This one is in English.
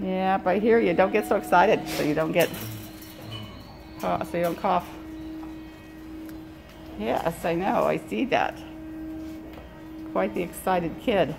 Yeah, I hear you. Don't get so excited so you don't get, uh, so you don't cough. Yes, I know. I see that. Quite the excited kid.